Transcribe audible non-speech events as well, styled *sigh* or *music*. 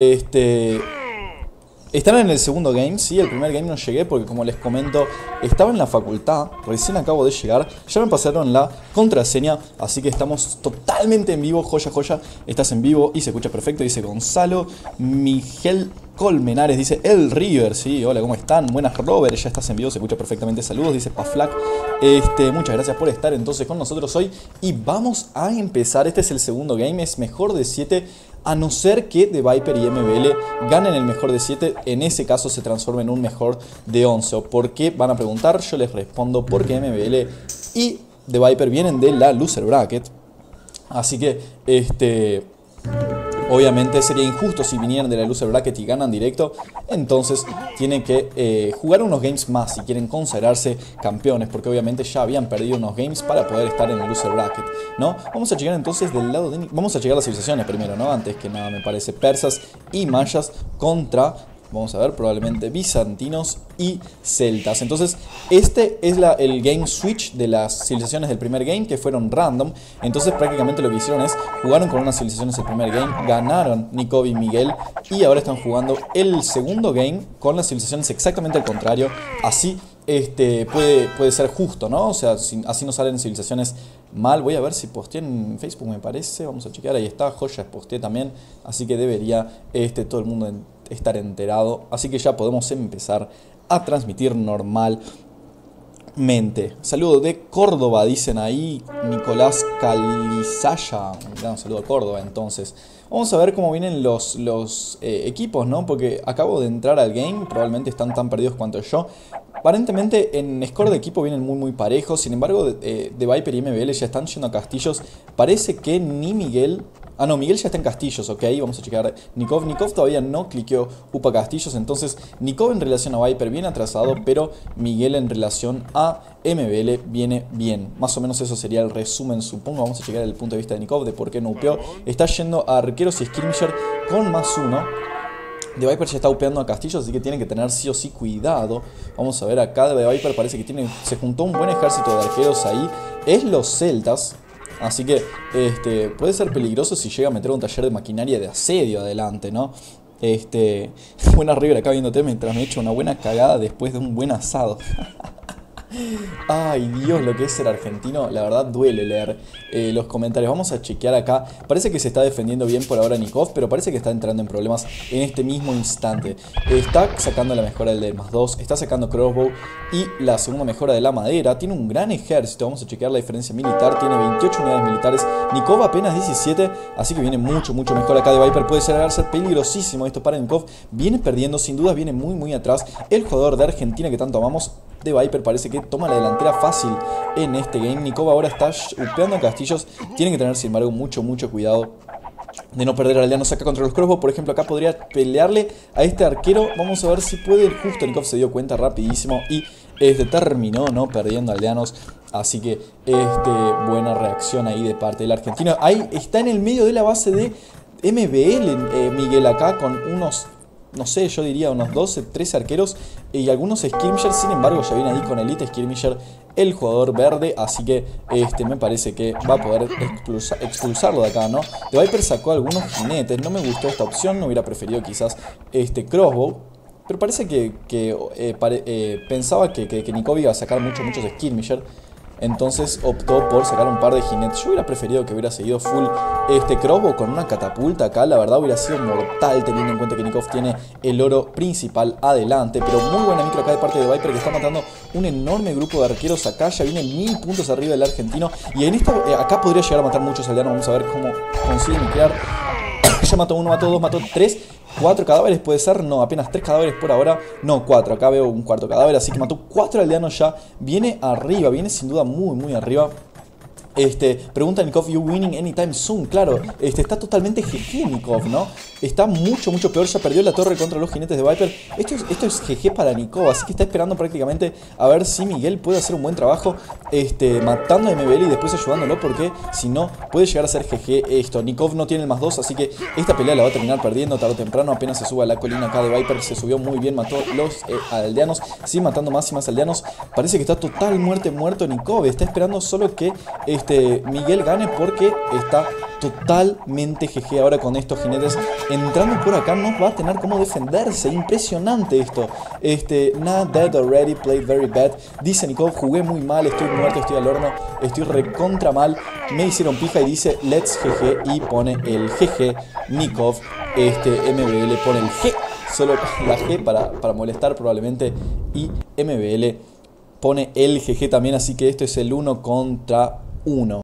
Este... Están en el segundo game, sí, el primer game no llegué porque como les comento, estaba en la facultad, recién acabo de llegar, ya me pasaron la contraseña, así que estamos totalmente en vivo, joya, joya, estás en vivo y se escucha perfecto, dice Gonzalo, Miguel Colmenares, dice El River, sí, hola, ¿cómo están? Buenas Robert, ya estás en vivo, se escucha perfectamente, saludos, dice Paflac, este, muchas gracias por estar entonces con nosotros hoy y vamos a empezar, este es el segundo game, es mejor de 7 a no ser que The Viper y MBL ganen el mejor de 7, en ese caso se transforma en un mejor de 11. ¿Por qué? Van a preguntar, yo les respondo porque MBL y The Viper vienen de la loser bracket. Así que, este... Obviamente sería injusto si vinieran de la loser bracket y ganan directo, entonces tienen que eh, jugar unos games más si quieren consagrarse campeones, porque obviamente ya habían perdido unos games para poder estar en la loser bracket, ¿no? Vamos a llegar entonces del lado de... Vamos a llegar a las civilizaciones primero, ¿no? Antes que nada me parece persas y mayas contra vamos a ver, probablemente bizantinos y celtas. Entonces, este es el game switch de las civilizaciones del primer game, que fueron random. Entonces, prácticamente lo que hicieron es, jugaron con unas civilizaciones el primer game, ganaron Nikov y Miguel, y ahora están jugando el segundo game con las civilizaciones exactamente al contrario. Así este, puede, puede ser justo, ¿no? O sea, así no salen civilizaciones mal. Voy a ver si posteé en Facebook, me parece. Vamos a chequear, ahí está, joyas posteé también. Así que debería este, todo el mundo estar enterado. Así que ya podemos empezar a transmitir normalmente. Saludo de Córdoba, dicen ahí Nicolás Calizaya. Un saludo a Córdoba entonces. Vamos a ver cómo vienen los, los eh, equipos, ¿no? Porque acabo de entrar al game, probablemente están tan perdidos cuanto yo. Aparentemente en score de equipo vienen muy muy parejos, sin embargo de, eh, Viper y MBL ya están yendo a castillos. Parece que ni Miguel Ah, no, Miguel ya está en Castillos, ok, vamos a checar Nikov. Nikov todavía no cliqueó UPA Castillos, entonces Nikov en relación a Viper viene atrasado, pero Miguel en relación a MBL viene bien. Más o menos eso sería el resumen, supongo. Vamos a checar el punto de vista de Nikov de por qué no upeó. Está yendo a arqueros y skirmisher con más uno. De Viper ya está upeando a Castillos, así que tiene que tener sí o sí cuidado. Vamos a ver acá de Viper parece que tiene, se juntó un buen ejército de arqueros ahí. Es los celtas, Así que este, puede ser peligroso si llega a meter un taller de maquinaria de asedio adelante, ¿no? Este, *laughs* buena River acá viéndote mientras me he hecho una buena cagada después de un buen asado. *laughs* Ay Dios, lo que es ser argentino, la verdad duele leer eh, los comentarios. Vamos a chequear acá. Parece que se está defendiendo bien por ahora Nikov, pero parece que está entrando en problemas en este mismo instante. Está sacando la mejora del más 2, está sacando crossbow y la segunda mejora de la madera. Tiene un gran ejército, vamos a chequear la diferencia militar. Tiene 28 unidades militares, Nikov apenas 17, así que viene mucho, mucho mejor acá de Viper. Puede ser, peligrosísimo esto para Nikov. Viene perdiendo, sin duda viene muy, muy atrás. El jugador de Argentina que tanto amamos de Viper parece que toma la delantera fácil en este game. Nikova ahora está upeando castillos. Tienen que tener, sin embargo, mucho, mucho cuidado de no perder aldeanos acá contra los crossbow. Por ejemplo, acá podría pelearle a este arquero. Vamos a ver si puede. Justo Nikov se dio cuenta rapidísimo y este, terminó no perdiendo aldeanos. Así que este, buena reacción ahí de parte del argentino. Ahí está en el medio de la base de MBL eh, Miguel acá con unos no sé, yo diría unos 12, 13 arqueros y algunos skirmishers. Sin embargo, ya viene ahí con Elite Skirmisher el jugador verde. Así que este me parece que va a poder expulsarlo de acá, ¿no? De Viper sacó algunos jinetes. No me gustó esta opción. No hubiera preferido quizás este crossbow. Pero parece que, eh, eh, pensaba que, que, iba a sacar muchos, muchos skirmisher. Entonces optó por sacar un par de jinetes. Yo hubiera preferido que hubiera seguido full este crossbow con una catapulta acá. La verdad hubiera sido mortal teniendo en cuenta que Nikov tiene el oro principal adelante. Pero muy buena micro acá de parte de Viper que está matando un enorme grupo de arqueros acá. Ya viene mil puntos arriba del argentino. Y en esta, eh, acá podría llegar a matar muchos aldeanos. Vamos a ver cómo consigue ya mató uno, mató dos, mató tres. ¿Cuatro cadáveres puede ser? No, apenas tres cadáveres por ahora. No, cuatro. Acá veo un cuarto cadáver, así que mató cuatro aldeanos ya. Viene arriba, viene sin duda muy, muy arriba. Este, pregunta Nikov, you winning anytime soon. Claro, este, está totalmente Nikov, ¿no? Está mucho, mucho peor. Ya perdió la torre contra los jinetes de Viper. Esto es, esto es GG para Nikov, así que está esperando prácticamente a ver si Miguel puede hacer un buen trabajo este, matando a MBL y después ayudándolo, porque si no, puede llegar a ser GG esto. Nikov no tiene el más 2, así que esta pelea la va a terminar perdiendo tarde o temprano. Apenas se suba a la colina acá de Viper, se subió muy bien, mató los eh, aldeanos. Sigue matando más y más aldeanos. Parece que está total muerte muerto Nikov. Está esperando solo que... Este, Miguel gane porque está totalmente GG ahora con estos jinetes entrando por acá no va a tener cómo defenderse. Impresionante esto. Este not dead already played very bad. Dice Nikov jugué muy mal estoy muerto estoy al horno estoy recontra mal. Me hicieron pija y dice let's GG y pone el GG Nikov este MBL pone el G. Solo *laughs* la G para, para molestar probablemente y MBL pone el GG también. Así que esto es el 1 contra 1